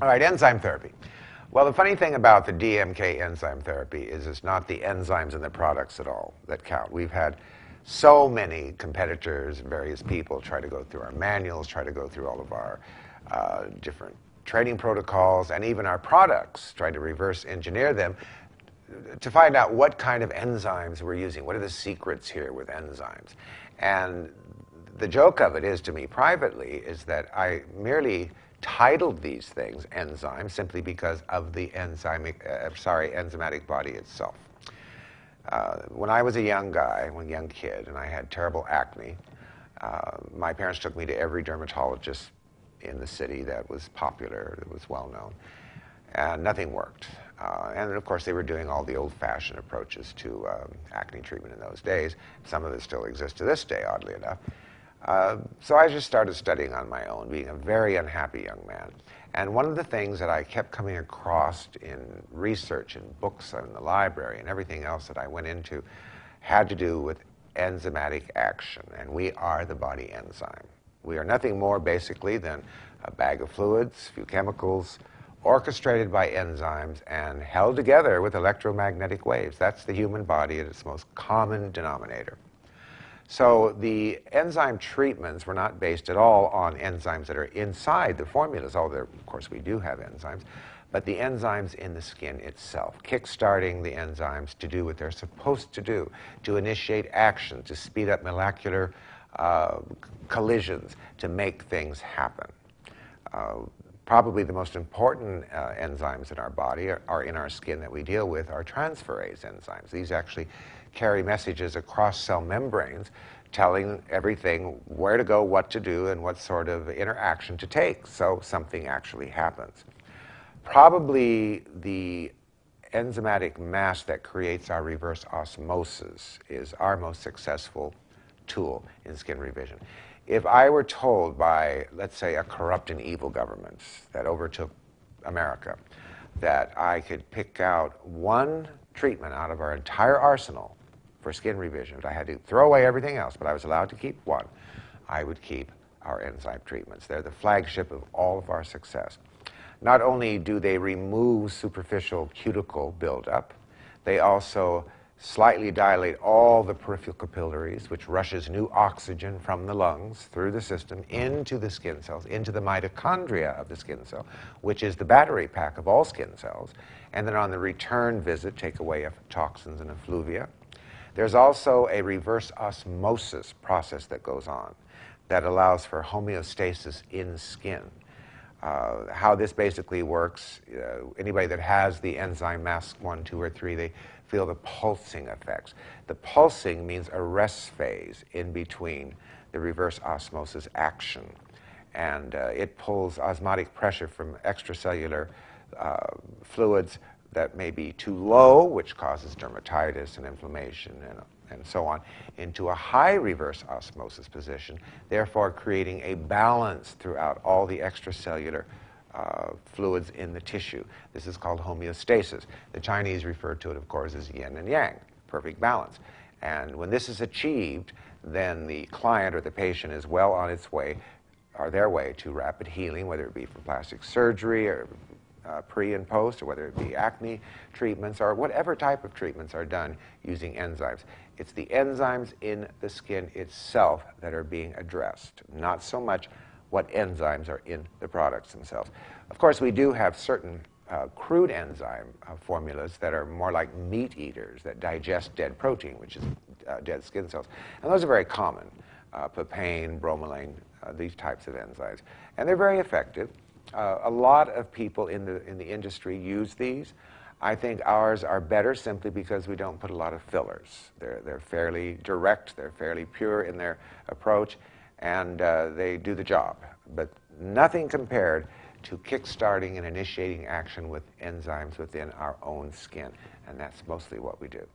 All right, enzyme therapy. Well, the funny thing about the DMK enzyme therapy is it's not the enzymes in the products at all that count. We've had so many competitors and various people try to go through our manuals, try to go through all of our uh, different training protocols, and even our products, try to reverse engineer them to find out what kind of enzymes we're using. What are the secrets here with enzymes? And the joke of it is to me privately is that I merely titled these things enzymes simply because of the enzymic, uh, sorry, enzymatic body itself. Uh, when I was a young guy, a young kid, and I had terrible acne, uh, my parents took me to every dermatologist in the city that was popular, that was well known, and nothing worked. Uh, and of course, they were doing all the old fashioned approaches to um, acne treatment in those days. Some of it still exists to this day, oddly enough. Uh, so I just started studying on my own, being a very unhappy young man. And one of the things that I kept coming across in research and books and the library and everything else that I went into had to do with enzymatic action. And we are the body enzyme. We are nothing more basically than a bag of fluids, few chemicals, orchestrated by enzymes and held together with electromagnetic waves. That's the human body at its most common denominator. So the enzyme treatments were not based at all on enzymes that are inside the formulas, although of course we do have enzymes, but the enzymes in the skin itself, kick-starting the enzymes to do what they're supposed to do, to initiate action, to speed up molecular uh, collisions, to make things happen. Uh, probably the most important uh, enzymes in our body are, are, in our skin that we deal with are transferase enzymes. These actually carry messages across cell membranes telling everything where to go, what to do, and what sort of interaction to take so something actually happens. Probably the enzymatic mass that creates our reverse osmosis is our most successful tool in skin revision. If I were told by, let's say, a corrupt and evil government that overtook America, that I could pick out one treatment out of our entire arsenal for skin revision, I had to throw away everything else, but I was allowed to keep one, I would keep our enzyme treatments. They're the flagship of all of our success. Not only do they remove superficial cuticle buildup, they also slightly dilate all the peripheral capillaries, which rushes new oxygen from the lungs through the system mm-hmm. into the skin cells, into the mitochondria of the skin cell, which is the battery pack of all skin cells. And then on the return visit, take away of toxins and effluvia. There's also a reverse osmosis process that goes on that allows for homeostasis in skin. Uh, how this basically works, uh, anybody that has the enzyme mask 1, 2, or 3, they feel the pulsing effects. The pulsing means a rest phase in between the reverse osmosis action. And uh, it pulls osmotic pressure from extracellular uh, fluids that may be too low, which causes dermatitis and inflammation and, and so on, into a high reverse osmosis position, therefore creating a balance throughout all the extracellular uh, fluids in the tissue. This is called homeostasis. The Chinese refer to it, of course, as yin and yang, perfect balance. And when this is achieved, then the client or the patient is well on its way, or their way to rapid healing, whether it be from plastic surgery or uh, pre and post, or whether it be acne treatments, or whatever type of treatments are done using enzymes. It's the enzymes in the skin itself that are being addressed, not so much what enzymes are in the products themselves. Of course, we do have certain uh, crude enzyme uh, formulas that are more like meat eaters that digest dead protein, which is uh, dead skin cells. And those are very common uh, papain, bromelain, uh, these types of enzymes. And they're very effective. Uh, a lot of people in the, in the industry use these. I think ours are better simply because we don't put a lot of fillers. They're, they're fairly direct, they're fairly pure in their approach, and uh, they do the job. But nothing compared to kickstarting and initiating action with enzymes within our own skin, and that's mostly what we do.